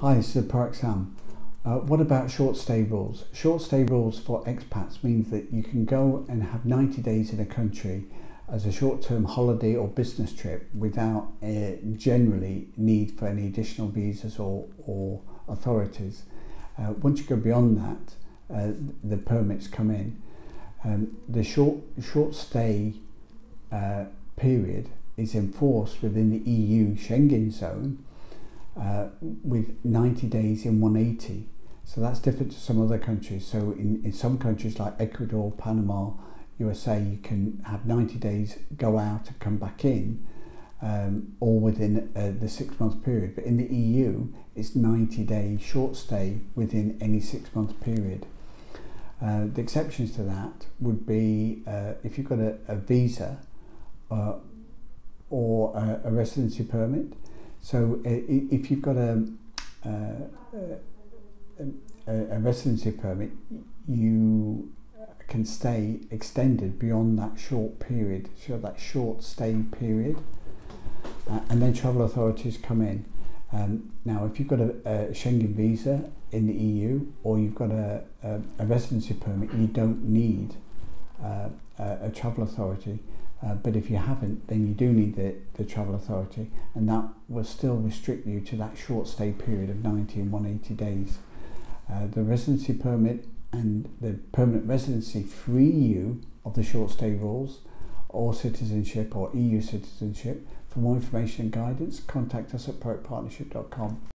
Hi, this is Park Sam. Uh, what about short stay rules? Short stay rules for expats means that you can go and have 90 days in a country as a short-term holiday or business trip without uh, generally need for any additional visas or, or authorities. Uh, once you go beyond that, uh, the permits come in. Um, the short short stay uh, period is enforced within the EU Schengen zone uh, with 90 days in 180. So that's different to some other countries. So in, in some countries like Ecuador, Panama, USA, you can have 90 days, go out and come back in, um, all within uh, the six month period. But in the EU, it's 90 days short stay within any six month period. Uh, the exceptions to that would be uh, if you've got a, a visa uh, or a, a residency permit, so if you've got a, a, a residency permit, you can stay extended beyond that short period, so that short stay period, uh, and then travel authorities come in. Um, now, if you've got a, a Schengen visa in the EU or you've got a, a, a residency permit, you don't need uh, a travel authority. Uh, but if you haven't, then you do need the, the travel authority, and that will still restrict you to that short stay period of 90 and 180 days. Uh, the residency permit and the permanent residency free you of the short stay rules or citizenship or EU citizenship. For more information and guidance, contact us at proactpartnership.com.